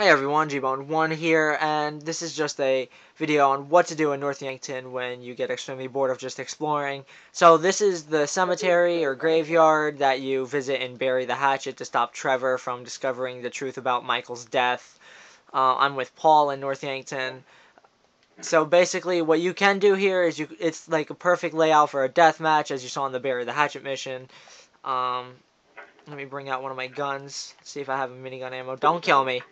Hey everyone, Gbonne1 here, and this is just a video on what to do in North Yankton when you get extremely bored of just exploring. So this is the cemetery or graveyard that you visit in Bury the Hatchet to stop Trevor from discovering the truth about Michael's death. Uh, I'm with Paul in North Yankton. So basically what you can do here is you it's like a perfect layout for a death match as you saw in the Bury the Hatchet mission. Um, let me bring out one of my guns, see if I have a minigun ammo. Don't kill me.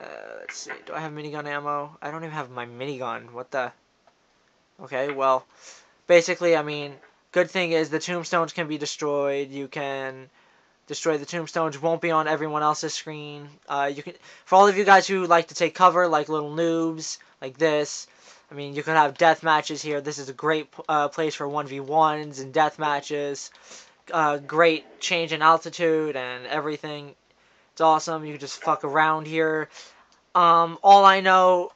Uh, let's see. Do I have minigun ammo? I don't even have my minigun. What the? Okay, well, basically, I mean, good thing is the tombstones can be destroyed. You can destroy the tombstones. Won't be on everyone else's screen. Uh, you can, for all of you guys who like to take cover, like little noobs, like this. I mean, you can have death matches here. This is a great uh, place for 1v1s and death matches. Uh, great change in altitude and everything. It's awesome. You can just fuck around here. Um, all I know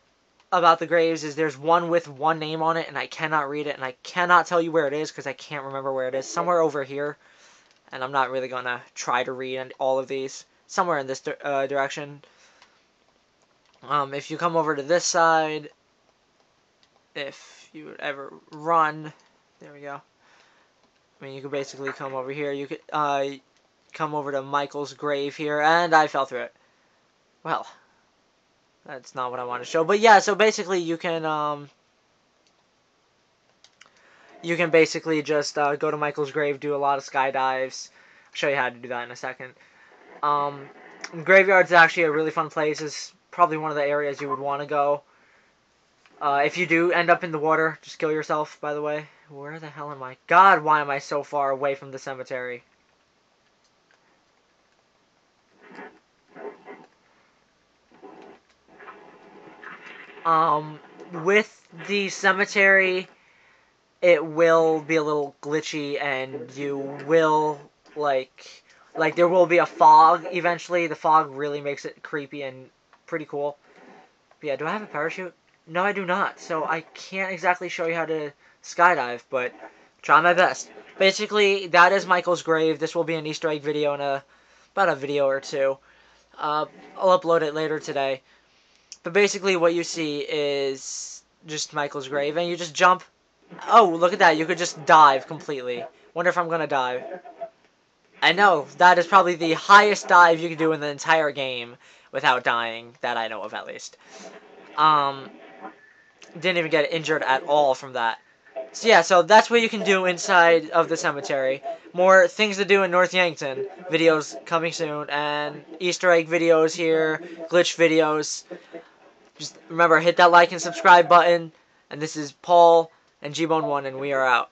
about the graves is there's one with one name on it, and I cannot read it, and I cannot tell you where it is because I can't remember where it is. Somewhere over here, and I'm not really gonna try to read all of these. Somewhere in this uh, direction. Um, if you come over to this side, if you would ever run, there we go. I mean, you could basically come over here. You could, uh, come over to Michael's grave here, and I fell through it. Well, that's not what I want to show. But yeah, so basically you can, um, you can basically just uh, go to Michael's grave, do a lot of skydives. I'll show you how to do that in a second. Um, graveyard's actually a really fun place. It's probably one of the areas you would want to go. Uh, if you do end up in the water, just kill yourself, by the way. Where the hell am I? God, why am I so far away from the cemetery? Um, with the cemetery, it will be a little glitchy, and you will like like there will be a fog eventually. The fog really makes it creepy and pretty cool. But yeah, do I have a parachute? No, I do not. So I can't exactly show you how to skydive, but try my best. Basically, that is Michael's grave. This will be an Easter egg video in a about a video or two. Uh, I'll upload it later today. But basically what you see is just Michael's grave, and you just jump. Oh, look at that. You could just dive completely. Wonder if I'm to dive. I know, that is probably the highest dive you can do in the entire game without dying, that I know of at least. Um, didn't even get injured at all from that. So yeah, so that's what you can do inside of the cemetery. More things to do in North Yankton. Videos coming soon, and Easter egg videos here, glitch videos. Just remember, hit that like and subscribe button. And this is Paul and Gbonne1, and we are out.